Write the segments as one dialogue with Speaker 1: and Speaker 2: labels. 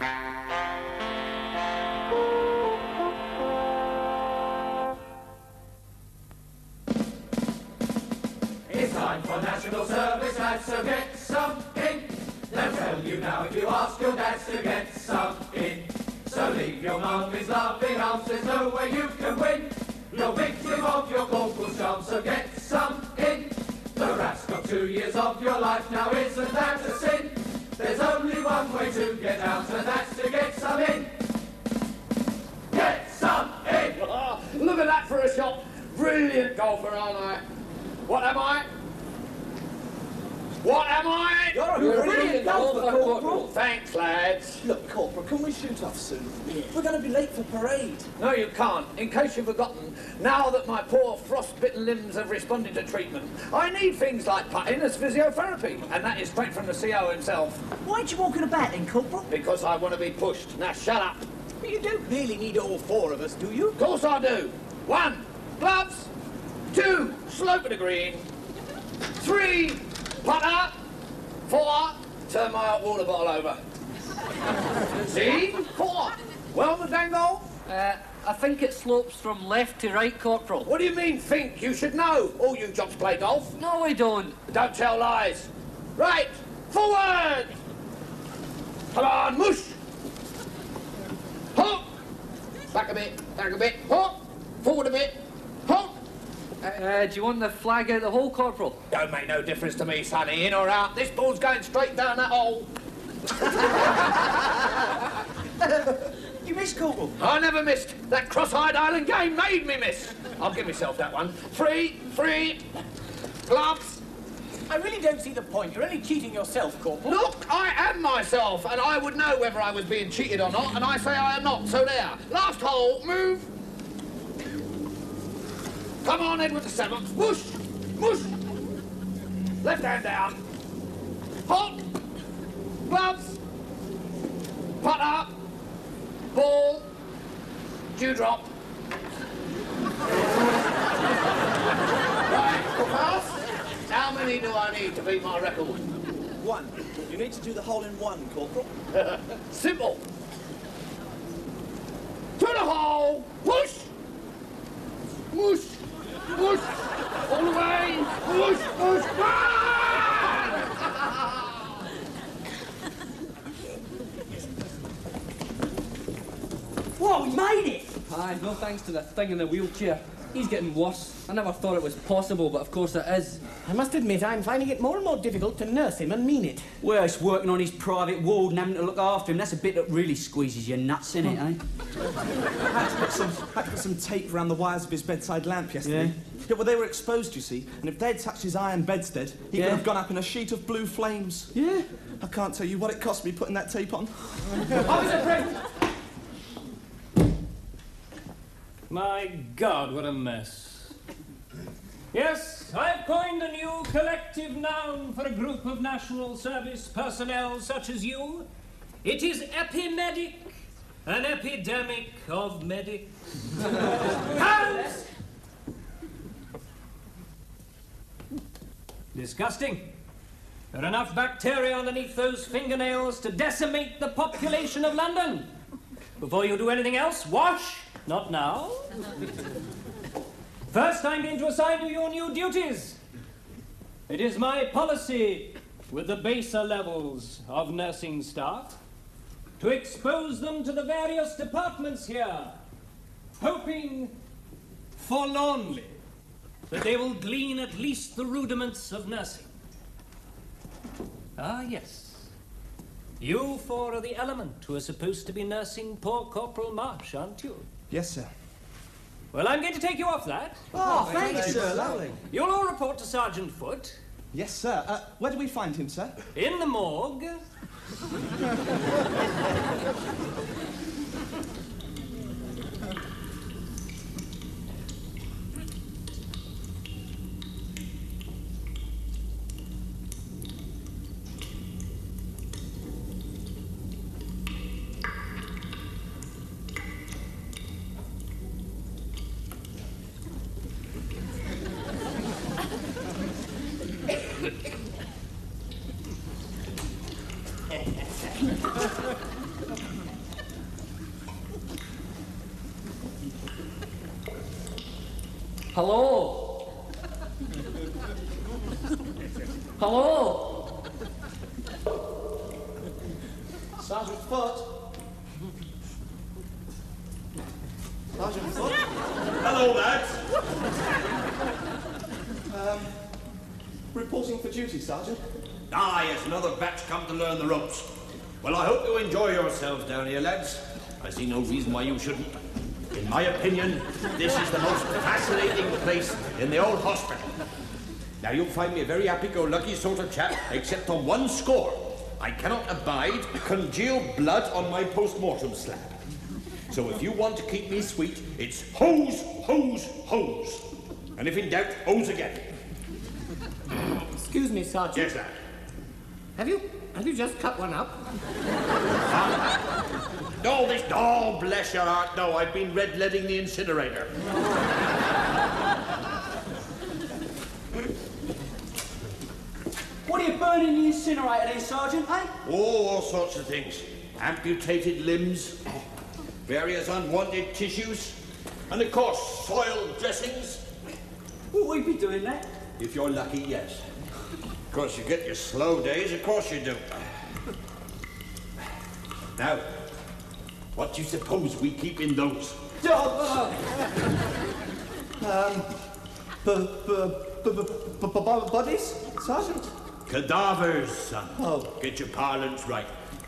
Speaker 1: It's Lads.
Speaker 2: Look,
Speaker 3: Corporal, can we shoot off soon? We're going to be late for parade.
Speaker 2: No, you can't. In case you've forgotten, now that my poor frostbitten limbs have responded to treatment, I need things like putting as physiotherapy, and that is straight from the CO himself.
Speaker 4: Why'd you walk in a bat then, Corporal?
Speaker 2: Because I want to be pushed. Now shut up.
Speaker 4: But you don't really need all four of us, do you?
Speaker 2: Of course I do. One, gloves. Two, slope of the green. Three, putter. Four, turn my water bottle over. See? Four. Well, the Madango?
Speaker 5: Uh, I think it slopes from left to right, Corporal.
Speaker 2: What do you mean, think? You should know. All you jobs play golf.
Speaker 5: No, we don't.
Speaker 2: Don't tell lies. Right, forward. Come on, mush. Hook. Back a bit, back a bit. Hook. Forward a bit. Hook.
Speaker 5: Uh, do you want the flag out of the hole, Corporal?
Speaker 2: Don't make no difference to me, Sonny, in or out. This ball's going straight down that hole.
Speaker 4: You missed, Corporal.
Speaker 2: I never missed. That cross-eyed island game made me miss. I'll give myself that one. Three, three, gloves.
Speaker 4: I really don't see the point. You're only cheating yourself, Corporal.
Speaker 2: Look, I am myself, and I would know whether I was being cheated or not, and I say I am not. So there. Last hole, move. Come on, Edward the seventh. Whoosh, whoosh. Left hand down. Hot. Gloves. Putter. Ball. Dewdrop. right, pass. How many do I need to beat my record?
Speaker 3: One. You need to do the hole in one, Corporal.
Speaker 2: Simple. To the hole. Push. Whoosh. Whoosh. All the way. Whoosh. Whoosh. Ah!
Speaker 4: Whoa, we made it!
Speaker 6: Aye, no thanks to the thing in the wheelchair. He's getting worse. I never thought it was possible, but of course it is.
Speaker 4: I must admit, I'm finding it more and more difficult to nurse him and mean it.
Speaker 7: Well, it's working on his private ward and having to look after him. That's a bit that really squeezes your nuts, in it, eh?
Speaker 3: I had to put some, had to put some tape around the wires of his bedside lamp yesterday. Yeah? yeah well, they were exposed, you see, and if they'd touched his iron bedstead, he
Speaker 7: Yeah.
Speaker 3: could have gone up in a sheet of blue flames.
Speaker 7: Yeah.
Speaker 3: I can't tell you what it cost me putting that tape on.
Speaker 8: My God, what a mess. Yes, I've coined a new collective noun for a group of national service personnel such as you. It is epimedic, an epidemic of medics. Hands! Disgusting. There are enough bacteria underneath those fingernails to decimate the population of London. Before you do anything else, wash. Not now. First, I'm going to assign you your new duties. It is my policy with the baser levels of nursing staff to expose them to the various departments here, hoping forlornly that they will glean at least the rudiments of nursing. Ah, yes. You four are the element who are supposed to be nursing poor Corporal Marsh, aren't you?
Speaker 3: Yes, sir.
Speaker 8: Well, I'm going to take you off that.
Speaker 4: Oh, thanks, sir.
Speaker 3: Lovely.
Speaker 8: You'll all report to Sergeant Foote
Speaker 3: Yes, sir. Uh, where do we find him, sir?
Speaker 8: in the morgue.
Speaker 6: Hello? Hello?
Speaker 3: Sergeant Foot. Sergeant Foot.
Speaker 9: Hello, lads.
Speaker 3: Um, reporting for duty, Sergeant.
Speaker 9: Ah, yes, another batch come to learn the ropes. Well, I hope you enjoy yourselves down here, lads. I see no reason why you shouldn't. In my opinion, this is the most fascinating place in the old hospital. Now, you'll find me a very happy-go-lucky sort of chap, except on one score. I cannot abide congealed blood on my post-mortem slab. So if you want to keep me sweet, it's hose, hose, hose. And if in doubt, hose again.
Speaker 4: Excuse me, Sergeant.
Speaker 9: Yes, lad.
Speaker 4: Have you have you just cut one up?
Speaker 9: No, this. Oh, bless your heart. No, I've been red leading the incinerator.
Speaker 7: What are you burning the incinerator then, Sergeant, eh?
Speaker 9: Oh, all sorts of things. Amputated limbs, various unwanted tissues, and of course, soiled dressings.
Speaker 7: Will we be doing that?
Speaker 9: If you're lucky, yes. Of course, you get your slow days, of course you do. Now, what do you suppose we keep in those?
Speaker 3: Um, bodies, Sergeant?
Speaker 9: Cadavers, son.
Speaker 3: Oh.
Speaker 9: Get your parlance right.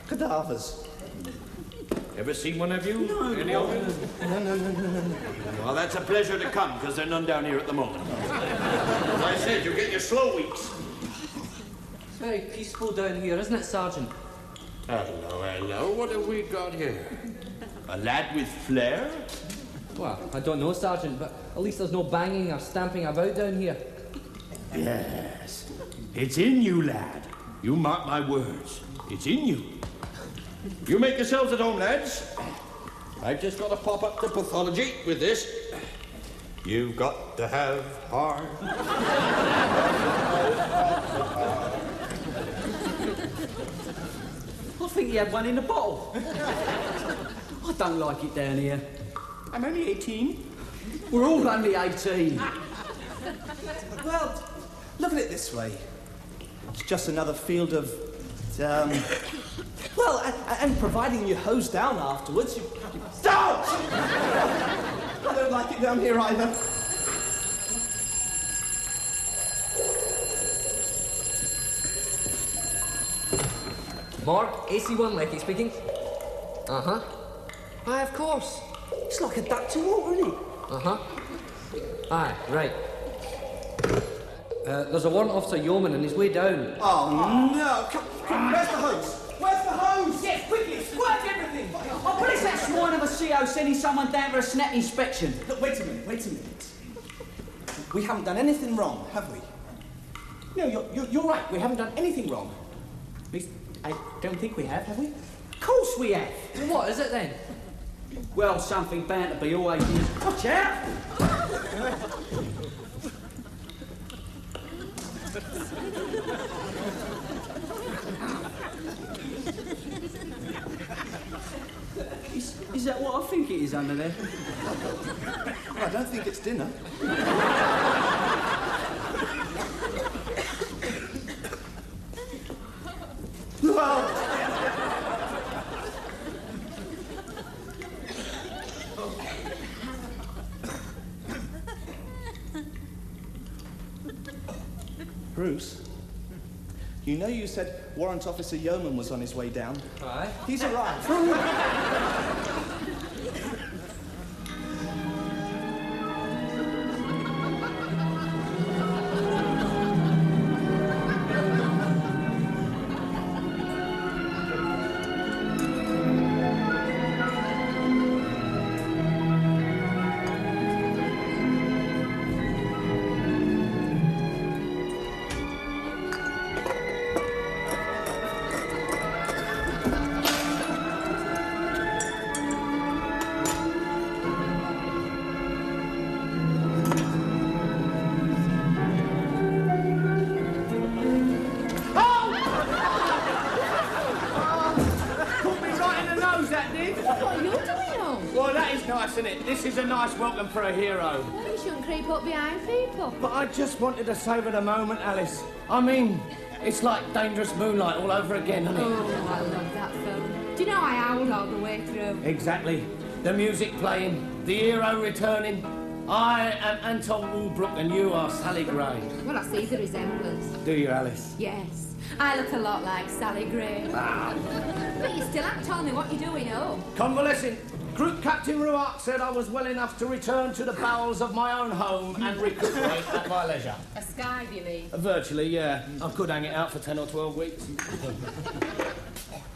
Speaker 3: Cadavers.
Speaker 9: Ever seen one of you? No, Any of them?
Speaker 3: No, no, no, no, no, no.
Speaker 9: Well, that's a pleasure to come, because there's none down here at the moment. As I said, you get your slow weeks.
Speaker 6: It's very peaceful down here, isn't it, Sergeant?
Speaker 9: Hello, hello. What have we got here? A lad with flair?
Speaker 6: Well, I don't know, Sergeant, but at least there's no banging or stamping about down here.
Speaker 9: Yes. It's in you, lad. You mark my words. It's in you. You make yourselves at home, lads. I've just got to pop up to pathology with this. You've got to have heart.
Speaker 7: I think he had one in the bottle. I don't like it down here.
Speaker 4: I'm only 18.
Speaker 7: We're all only 18.
Speaker 3: Well, look at it this way. It's just another field of, um, well, and, and providing you hose down afterwards, you, you don't. I don't like it down here either.
Speaker 6: Mark, AC1 Leckie speaking. Uh huh. Aye, of course.
Speaker 3: It's like a duck to water, isn't it?
Speaker 6: Uh huh. Aye, right. Uh, there's a warrant officer yeoman on his way down.
Speaker 3: Oh no! Come, come, where's the hose? Where's the hose?
Speaker 7: Yes, quickly, squirt everything. Oh, but it's that swine of a CO sending someone down for a snap inspection.
Speaker 3: Look, wait a minute, wait a minute. We haven't done anything wrong, have we?
Speaker 4: No, you're, you're, you're right. We haven't done anything wrong. At least, I don't think we have, have we?
Speaker 7: Of course we have.
Speaker 6: Well, what is it then?
Speaker 7: Well, something bound to be always is. Watch out! is, is that what I think it is under there?
Speaker 3: Well, I don't think it's dinner. well, Bruce, you know you said Warrant Officer Yeoman was on his way down.
Speaker 6: Aye.
Speaker 3: He's arrived.
Speaker 2: Is a nice welcome for a hero.
Speaker 10: Well, you shouldn't creep up behind people.
Speaker 2: But I just wanted to savour the moment, Alice. I mean, it's like dangerous moonlight all over again, isn't it?
Speaker 10: Oh, I love that film. Do you know I howled all the way through?
Speaker 2: Exactly. The music playing, the hero returning. I am Anton Walbrook and you are Sally Gray.
Speaker 10: Well, I see the resemblance.
Speaker 2: Do you, Alice?
Speaker 10: Yes. I look a lot like Sally Gray.
Speaker 2: Ah.
Speaker 10: But you still haven't told me what you're doing home.
Speaker 2: Convalescing. Group Captain Ruark said I was well enough to return to the bowels of my own home and recuperate at my leisure.
Speaker 10: A sky, you mean?
Speaker 2: Virtually, yeah. I could hang it out for 10 or 12 weeks.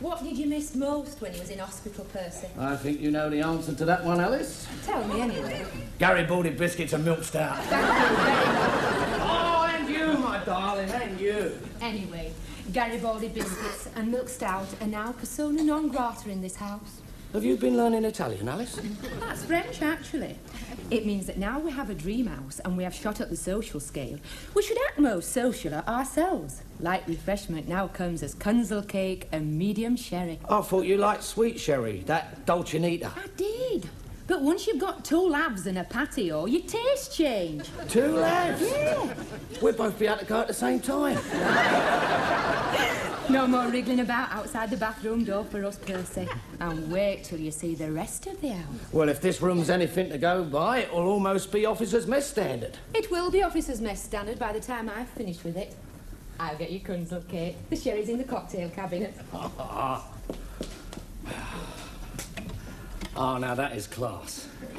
Speaker 10: What did you miss most when you was in hospital, Percy?
Speaker 2: I think you know the answer to that one, Alice.
Speaker 10: Tell me anyway.
Speaker 2: Gary Garibaldi biscuits and milk stout. oh, and you, my darling, and you.
Speaker 10: Anyway, Garibaldi biscuits and milk stout are now persona non grata in this house.
Speaker 2: Have you been learning Italian, Alice?
Speaker 10: That's French, actually. It means that now we have a dream house and we have shot up the social scale. We should act most social ourselves. Light refreshment now comes as Kunzle cake and medium sherry.
Speaker 2: I thought you liked sweet sherry, that Dolcinita.
Speaker 10: I did. But once you've got two labs and a patio, oh, your taste change.
Speaker 2: Two labs?
Speaker 10: Yeah.
Speaker 2: We'll both be able to go at the same time.
Speaker 10: No more wriggling about outside the bathroom door for us, Percy. And wait till you see the rest of the house.
Speaker 2: Well, if this room's anything to go by, it'll almost be officer's mess standard.
Speaker 10: It will be officer's mess standard by the time I've finished with it. I'll get you Kunzle cake. The sherry's in the cocktail cabinet.
Speaker 2: Oh, now that is class.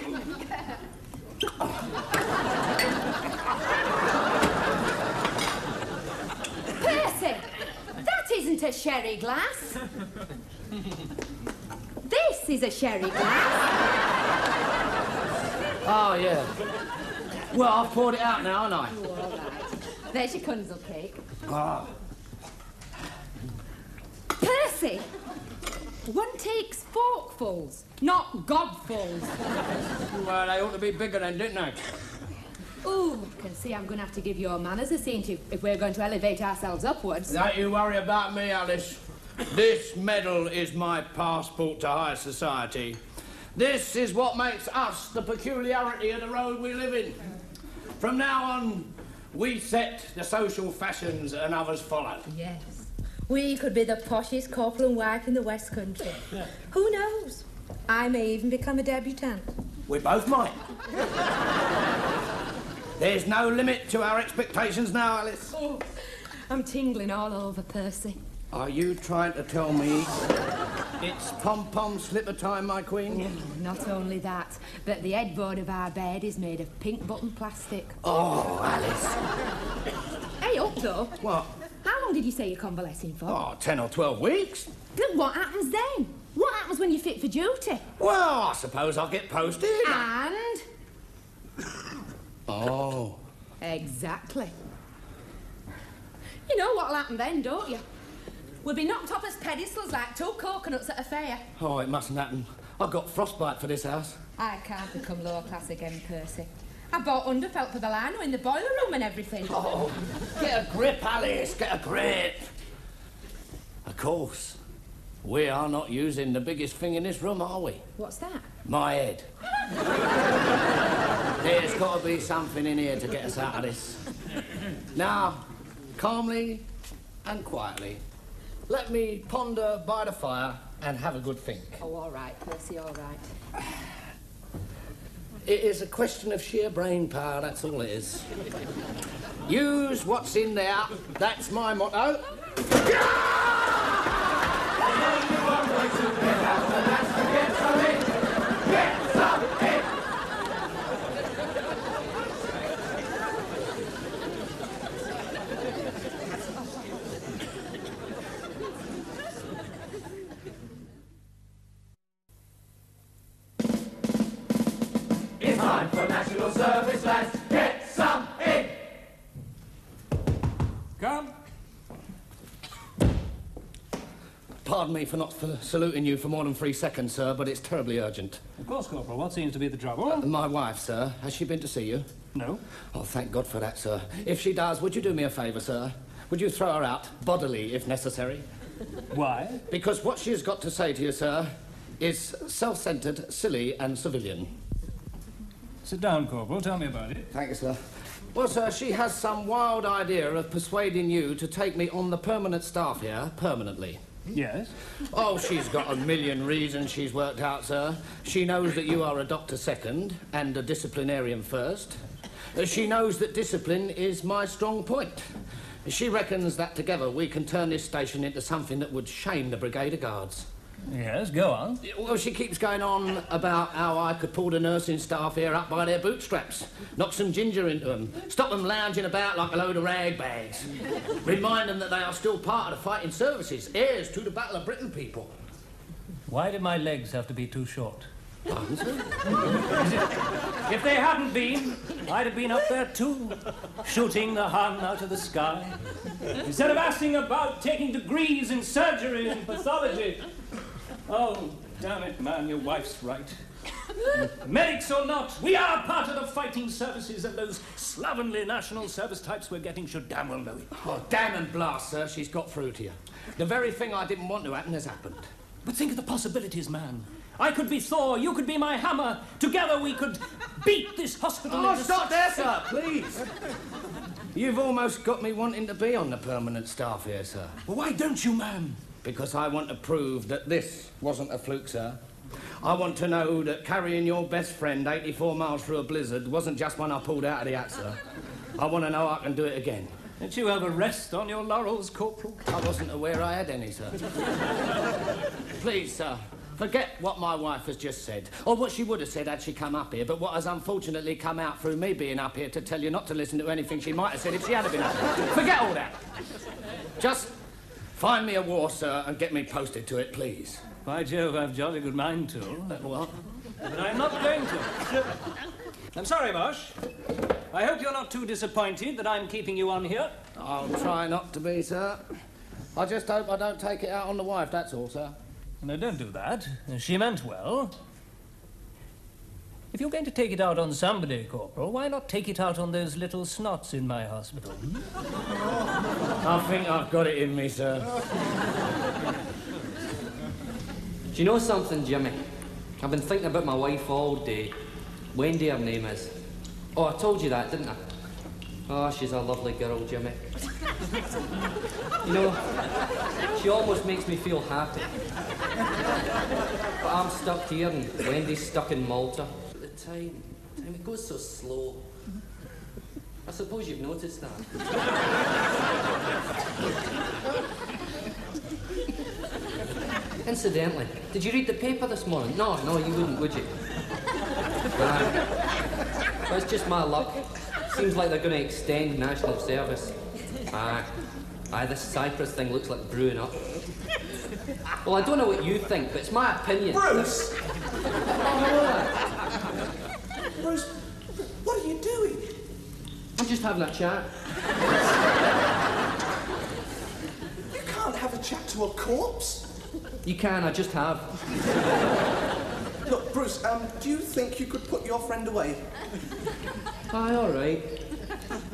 Speaker 10: Percy! That isn't a sherry glass. this is a sherry glass.
Speaker 2: Oh, yeah. Well, I've poured it out now, haven't I?
Speaker 10: Oh, all right. There's your Kunzle cake.
Speaker 2: Ah.
Speaker 10: Percy! One takes forkfuls, not gobfuls.
Speaker 2: Well, they ought to be bigger then, didn't they?
Speaker 10: Ooh, I can see I'm going to have to give your manners a scene to if we're going to elevate ourselves upwards.
Speaker 2: Don't you worry about me, Alice. This medal is my passport to high society. This is what makes us the peculiarity of the road we live in. From now on, we set the social fashions and others follow.
Speaker 10: Yes. We could be the poshest corporal and wife in the West Country. Who knows? I may even become a debutante.
Speaker 2: We both might. There's no limit to our expectations now, Alice.
Speaker 10: Oh, I'm tingling all over, Percy.
Speaker 2: Are you trying to tell me it's pom-pom slipper time, my queen?
Speaker 10: Not only that, but the headboard of our bed is made of pink button plastic.
Speaker 2: Oh, Alice.
Speaker 10: Hey, up though.
Speaker 2: What?
Speaker 10: How long did you say you're convalescing for?
Speaker 2: Oh, 10 or 12 weeks.
Speaker 10: Then what happens then? What happens when you're fit for duty?
Speaker 2: Well, I suppose I'll get posted.
Speaker 10: And
Speaker 2: Oh.
Speaker 10: exactly. You know what'll happen then, don't you? We'll be knocked off as pedestals like two coconuts at a fair.
Speaker 2: Oh, it mustn't happen. I've got frostbite for this house.
Speaker 10: I can't become lower class again, Percy. I bought underfelt for the lino in the boiler room and everything.
Speaker 2: Oh, get a grip, Alice, get a grip. Of course. We are not using the biggest thing in this room, are we?
Speaker 10: What's that?
Speaker 2: My head. There's got to be something in here to get us out of this. Now, calmly and quietly, let me ponder by the fire and have a good think.
Speaker 10: Oh, all right, Percy, all right.
Speaker 2: It is a question of sheer brain power, that's all it is. Use what's in there, that's my motto. Me for not for saluting you for more than three seconds, sir, but it's terribly urgent.
Speaker 8: Of course, Corporal. What seems to be the trouble?
Speaker 2: Uh, my wife, sir, has she been to see you?
Speaker 8: No.
Speaker 2: Oh, thank God for that, sir. If she does, would you do me a favour, sir? Would you throw her out, bodily if necessary?
Speaker 8: Why?
Speaker 2: Because what she has got to say to you, sir, is self-centred, silly and civilian.
Speaker 8: Sit down, Corporal. Tell me about it.
Speaker 2: Thank you, sir. Well, sir, she has some wild idea of persuading you to take me on the permanent staff here, permanently.
Speaker 8: Yes?
Speaker 2: Oh, she's got a million reasons she's worked out, sir. She knows that you are a doctor second and a disciplinarian first. She knows that discipline is my strong point. She reckons that together we can turn this station into something that would shame the Brigade of Guards.
Speaker 8: Yes, go on.
Speaker 2: Well, she keeps going on about how I could pull the nursing staff here up by their bootstraps, knock some ginger into them, stop them lounging about like a load of rag bags, remind them that they are still part of the fighting services, heirs to the Battle of Britain people.
Speaker 8: Why did my legs have to be too short? If they hadn't been, I'd have been up there too, shooting the Hun out of the sky. Instead of asking about taking degrees in surgery and pathology. Oh, damn it, man, your wife's right. Medics or not, we are part of the fighting services, and those slovenly national service types we're getting should damn well know it.
Speaker 2: Oh, damn and blast, sir, she's got through to you. The very thing I didn't want to happen has happened.
Speaker 8: But think of the possibilities, man. I could be Thor, you could be my hammer. Together we could beat this hospital
Speaker 2: Oh, stop there, sir, please. You've almost got me wanting to be on the permanent staff here, sir.
Speaker 8: Well, why don't you, man?
Speaker 2: Because I want to prove that this wasn't a fluke, sir. I want to know that carrying your best friend 84 miles through a blizzard wasn't just one I pulled out of the hat, sir. I want to know I can do it again.
Speaker 8: Did you ever rest on your laurels, Corporal?
Speaker 2: I wasn't aware I had any, sir. Please, sir, forget what my wife has just said, or what she would have said had she come up here, but what has unfortunately come out through me being up here to tell you not to listen to anything she might have said if she had been up here. Forget all that. Just find me a war, sir, and get me posted to it, please.
Speaker 8: By Jove, I've jolly good mind to.
Speaker 2: What?
Speaker 8: But I'm not going to. I'm sorry, Marsh. I hope you're not too disappointed that I'm keeping you on here.
Speaker 2: I'll try not to be, sir. I just hope I don't take it out on the wife, that's all, sir.
Speaker 8: No, don't do that. She meant well. If you're going to take it out on somebody, Corporal, why not take it out on those little snots in my hospital?
Speaker 2: I think I've got it in me, sir.
Speaker 11: Do you know something, Jimmy? I've been thinking about my wife all day. Wendy, her name is. Oh, I told you that, didn't I? Oh, she's a lovely girl, Jimmy. You know, she almost makes me feel happy. But I'm stuck here and Wendy's stuck in Malta. The time, time, it goes so slow. Mm-hmm. I suppose you've noticed that. Incidentally, did you read the paper this morning? No, no, you wouldn't, would you? Aye. It's just my luck. Seems like they're going to extend national service. Aye. Aye, this Cyprus thing looks like brewing up. Well, I don't know what you think, but it's my opinion.
Speaker 3: Bruce!
Speaker 11: Oh,
Speaker 3: Bruce, what are you doing?
Speaker 11: I'm just having a chat.
Speaker 3: You can't have a chat to a corpse.
Speaker 11: You can, I just have.
Speaker 3: Look, Bruce, um, do you think you could put your friend away?
Speaker 11: Aye, all right.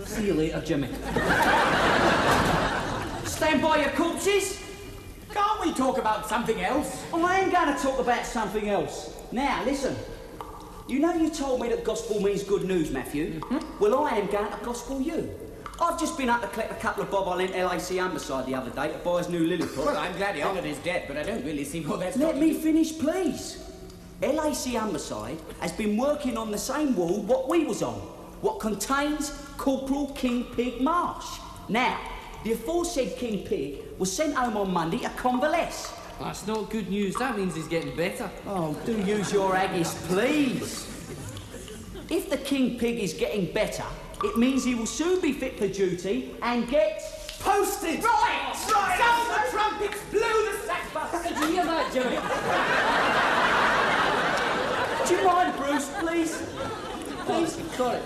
Speaker 11: See you later, Jimmy.
Speaker 7: Stand by your corpses?
Speaker 4: Can't we talk about something else?
Speaker 7: Oh, I ain't going to talk about something else. Now, listen. You know you told me that gospel means good news, Matthew? Mm-hmm. Well, I am going to gospel you. I've just been up to collect a couple of bob I lent LAC Amberside the other day to buy his new Lilliput.
Speaker 4: Well, I'm glad he honoured his debt, but I don't really see what that's
Speaker 7: Let me
Speaker 4: to
Speaker 7: finish, please. LAC Amberside has been working on the same wall what we was on, what contains Corporal King Pig Marsh. Now, the aforesaid King Pig was sent home on Monday to convalesce.
Speaker 11: That's not good news. That means he's getting better.
Speaker 7: Oh, do use your Aggies, please. If the King Pig is getting better, it means he will soon be fit for duty and get posted.
Speaker 4: Right! Right! Sound the trumpets, blow the sackbut!
Speaker 11: Did you hear that, Jimmy?
Speaker 7: Do you mind, Bruce, please? Please?
Speaker 11: Sorry.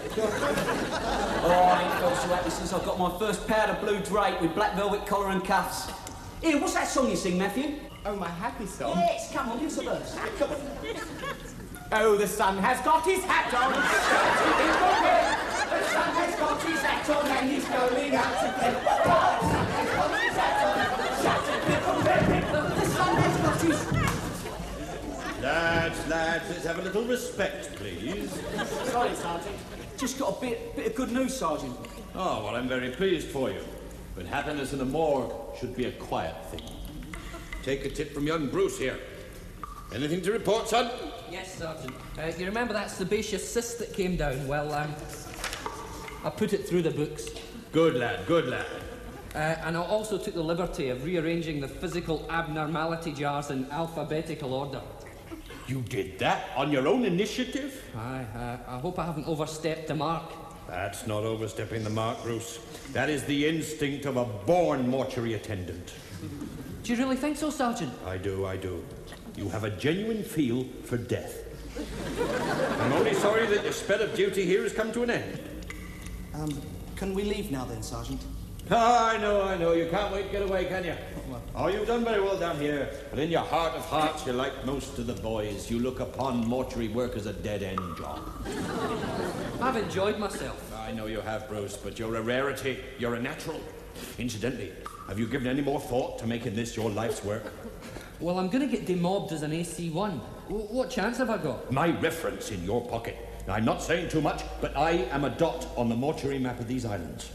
Speaker 7: Oh, I ain't felt so happy since I got my first powder blue drape with black velvet collar and cuffs. Here, what's that song you sing, Matthew?
Speaker 4: Oh, my happy song.
Speaker 7: Yes, come on, give us a verse.
Speaker 4: Ah, come on. Oh, the sun has got his hat on. Shouting in the wind. The sun has got his hat on and he's going out to play. The sun has got his hat on. Shouting in the wind.
Speaker 7: The sun has got his...
Speaker 9: lads, let's have a little respect, please.
Speaker 7: Sorry, Sergeant. Just got a bit, bit of good news, Sergeant.
Speaker 9: Oh, well, I'm very pleased for you. But happiness in a morgue should be a quiet thing. Take a tip from young Bruce here. Anything to report, son?
Speaker 12: Yes, Sergeant. Uh, you remember that sebaceous cyst that came down? Well, um, I put it through the books.
Speaker 9: Good lad, good lad.
Speaker 12: Uh, and I also took the liberty of rearranging the physical abnormality jars in alphabetical order.
Speaker 9: You did that on your own initiative?
Speaker 12: Aye, uh, I hope I haven't overstepped the mark.
Speaker 9: That's not overstepping the mark, Bruce. That is the instinct of a born mortuary attendant.
Speaker 12: Do you really think so, Sergeant?
Speaker 9: I do, I do. You have a genuine feel for death. I'm only sorry that your spell of duty here has come to an end.
Speaker 3: Um, can we leave now then, Sergeant?
Speaker 9: Ah, I know, I know. You can't wait to get away, can you? Oh, you've done very well down here, but in your heart of hearts, you're like most of the boys. You look upon mortuary work as a dead-end job.
Speaker 12: I've enjoyed myself.
Speaker 9: I know you have, Bruce, but you're a rarity. You're a natural. Incidentally, have you given any more thought to making this your life's work?
Speaker 12: Well, I'm going to get demobbed as an AC1. W- what chance have I got?
Speaker 9: My reference in your pocket. Now, I'm not saying too much, but I am a dot on the mortuary map of these islands.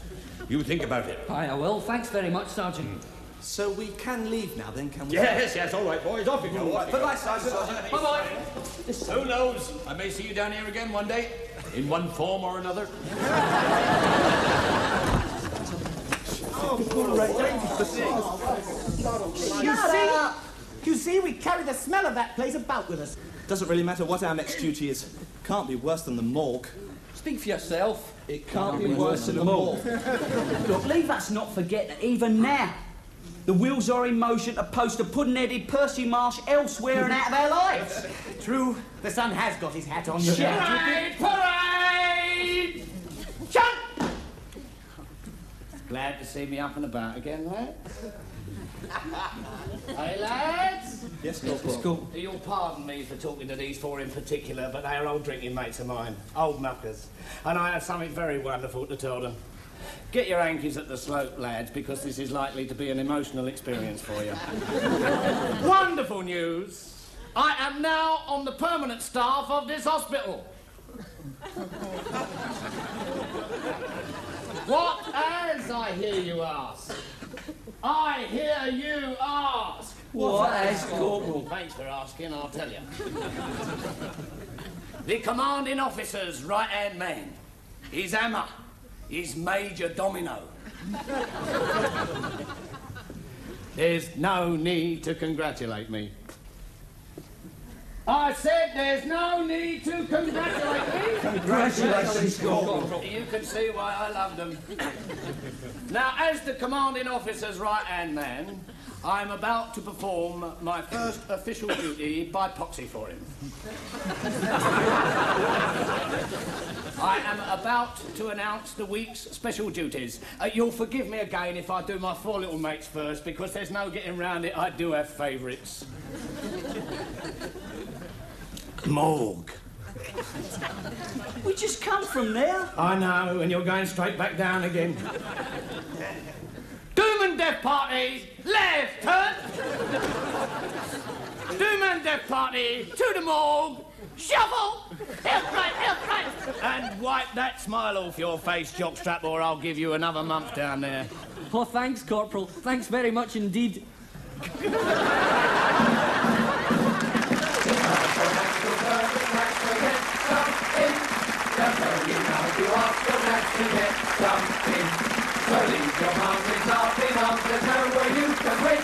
Speaker 9: You think about it.
Speaker 12: Aye, I will. Thanks very much, Sergeant. Hmm.
Speaker 3: So we can leave now then, can we?
Speaker 9: Yes, yes, all right, boys, off you go. off you go.
Speaker 3: Bye-bye, Sergeant.
Speaker 9: Bye-bye. Who knows? I may see you down here again one day, in one form or another.
Speaker 4: Oh, you see? You see, we carry the smell of that place about with us.
Speaker 3: Doesn't really matter what our next duty is. Can't be worse than the morgue.
Speaker 12: Speak for yourself.
Speaker 3: It can't be worse than the morgue.
Speaker 7: Look, leave us not forget that even now, the wheels are in motion to post a pudding-headed Percy Marsh elsewhere and out of our lives.
Speaker 4: True, the sun has got his hat on.
Speaker 13: Parade! Parade! Jump!
Speaker 2: Glad to see me up and about again, lads. hey, lads.
Speaker 3: Yes, Corporal.
Speaker 2: You'll pardon me for talking to these four in particular, but they are old drinking mates of mine, old muckers, and I have something very wonderful to tell them. Get your hankies at the slope, lads, because this is likely to be an emotional experience for you. Wonderful news! I am now on the permanent staff of this hospital. what as I hear you ask? I hear you ask.
Speaker 7: What as, Corporal?
Speaker 2: Thanks for asking, I'll tell you. the commanding officer's right hand man, his hammer, is Major Domino. There's no need to congratulate me. I said there's no need to congratulate me.
Speaker 7: Congratulations, Corporal.
Speaker 2: You can see why I love them. now, as the commanding officer's right-hand man, I'm about to perform my first official duty by proxy for him. I am about to announce the week's special duties. Uh, you'll forgive me again if I do my four little mates first, because there's no getting round it. I do have favourites. Morgue.
Speaker 7: We just come from there.
Speaker 2: I know, and you're going straight back down again. Doom and Death Party, left turn. Doom and Death Party, to the morgue, shuffle, help right, help right. And wipe that smile off your face, jockstrap, or I'll give you another month down there.
Speaker 12: Oh, thanks, Corporal. Thanks very much indeed.
Speaker 11: So leave your mountains laughing up, there's nowhere you can win.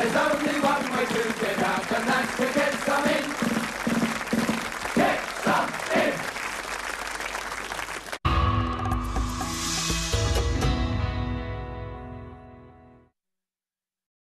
Speaker 11: There's only one way to get out, and that's to get.